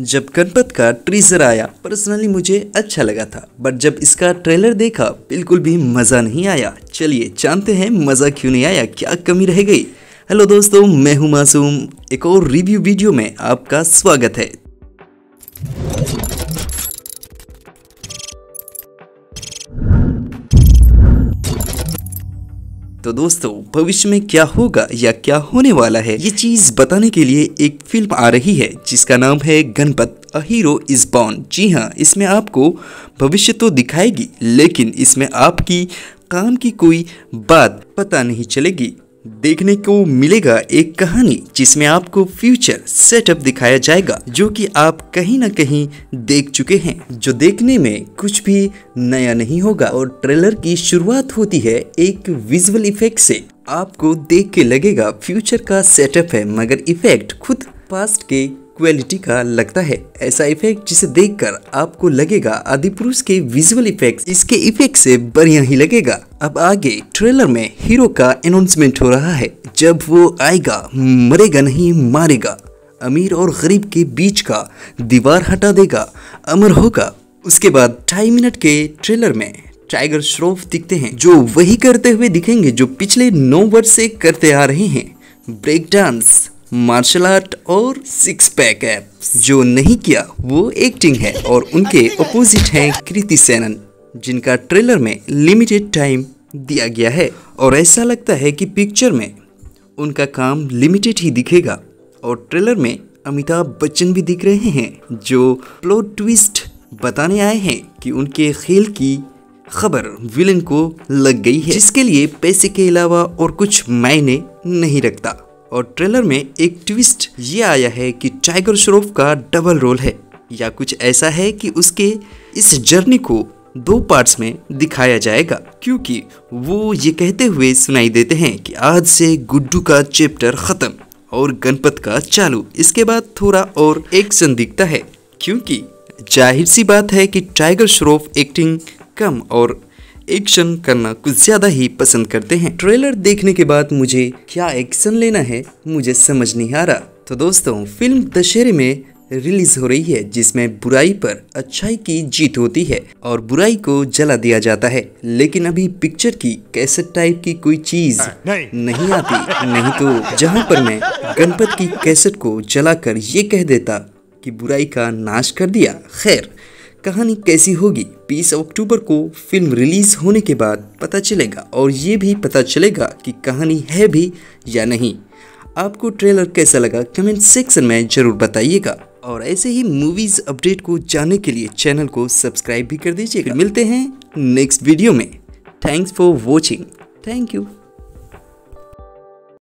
जब गणपत का ट्रीजर आया पर्सनली मुझे अच्छा लगा था। बट जब इसका ट्रेलर देखा, बिल्कुल भी मज़ा नहीं आया। चलिए जानते हैं मज़ा क्यों नहीं आया, क्या कमी रह गई। हेलो दोस्तों, मैं हूँ मासूम। एक और रिव्यू वीडियो में आपका स्वागत है। तो दोस्तों, भविष्य में क्या होगा या क्या होने वाला है, ये चीज़ बताने के लिए एक फ़िल्म आ रही है, जिसका नाम है Ganapath a hero is born जी हाँ इसमें आपको भविष्य तो दिखाएगी, लेकिन इसमें आपकी काम की कोई बात पता नहीं चलेगी। देखने को मिलेगा एक कहानी जिसमें आपको फ्यूचर सेटअप दिखाया जाएगा, जो कि आप कहीं ना कहीं देख चुके हैं, जो देखने में कुछ भी नया नहीं होगा। और ट्रेलर की शुरुआत होती है एक विजुअल इफ़ेक्ट से। आपको देख के लगेगा फ्यूचर का सेटअप है, मगर इफ़ेक्ट खुद पास्ट के क्वालिटी का लगता है। ऐसा इफ़ेक्ट जिसे देखकर आपको लगेगा आदि पुरुष के विजुअल इफ़ेक्ट इसके इफ़ेक्ट से बढ़िया ही लगेगा। अब आगे ट्रेलर में हीरो का अनाउंसमेंट हो रहा है। जब वो आएगा, मरेगा नहीं, मारेगा। अमीर और गरीब के बीच का दीवार हटा देगा, अमर होगा। उसके बाद ढाई मिनट के ट्रेलर में टाइगर श्रॉफ दिखते हैं, जो वही करते हुए दिखेंगे जो पिछले नौ वर्ष से करते आ रहे हैं। ब्रेक डांस मार्शल आर्ट और सिक्स पैक ऐप जो नहीं किया, वो एक्टिंग है और उनके अपोजिट हैं कृति सेनन, जिनका ट्रेलर में लिमिटेड टाइम दिया गया है। और ऐसा लगता है कि पिक्चर में उनका काम लिमिटेड ही दिखेगा और ट्रेलर में अमिताभ बच्चन भी दिख रहे हैं, जो प्लॉट ट्विस्ट बताने आए हैं कि उनके खेल की खबर विलन को लग गई है, जिसके लिए पैसे के अलावा और कुछ मायने नहीं रखता। और ट्रेलर में एक ट्विस्ट ये आया है कि टाइगर श्रॉफ का डबल रोल है। या कुछ ऐसा है कि उसके इस जर्नी को दो पार्ट्स में दिखाया जाएगा, क्योंकि वो ये कहते हुए सुनाई देते हैं कि आज से गुड्डू का चैप्टर खत्म और गणपत का चालू। इसके बाद थोड़ा और एक्शन दिखता है, क्योंकि ज़ाहिर सी बात है कि टाइगर श्रॉफ एक्टिंग कम और एक्शन करना कुछ ज़्यादा ही पसंद करते हैं। ट्रेलर देखने के बाद मुझे क्या एक्शन लेना है मुझे समझ नहीं आ रहा। तो दोस्तों फ़िल्म दशहरे में रिलीज़ हो रही है जिसमें बुराई पर अच्छाई की जीत होती है और बुराई को जला दिया जाता है। लेकिन अभी पिक्चर की कैसेट टाइप की कोई चीज़ नहीं, नहीं आती नहीं तो जहाँ पर मैं गणपत की कैसेट को जलाकर ये कह देता कि बुराई का नाश कर दिया। खैर कहानी कैसी होगी? 20 अक्टूबर को फ़िल्म रिलीज़ होने के बाद पता चलेगा और ये भी पता चलेगा कि कहानी है भी या नहीं। आपको ट्रेलर कैसा लगा कमेंट सेक्शन में ज़रूर बताइएगा। और ऐसे ही मूवीज़ अपडेट को जानने के लिए चैनल को सब्सक्राइब भी कर दीजिएगा। मिलते हैं नेक्स्ट वीडियो में। Thanks for watching thank you